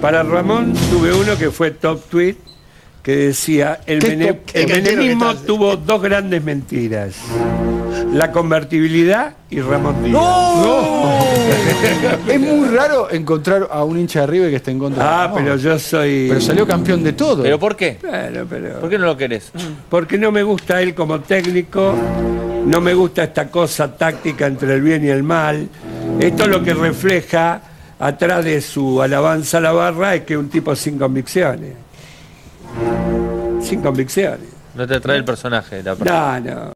Para Ramón tuve uno que fue top tweet que decía el, ¿Qué mene- el menemismo tuvo dos grandes mentiras. La convertibilidad y Ramón Díaz. es muy raro encontrar a un hincha de River que esté en contra de Ah, pero yo soy. Pero salió campeón de todo. ¿Pero por qué? Bueno, pero- ¿Por qué no lo querés? Porque no me gusta él como técnico, no me gusta esta cosa táctica entre el bien y el mal. Esto lo que refleja atrás de su alabanza a la barra es que un tipo sin convicciones. Sin convicciones. No te atrae el personaje, la persona. No, no.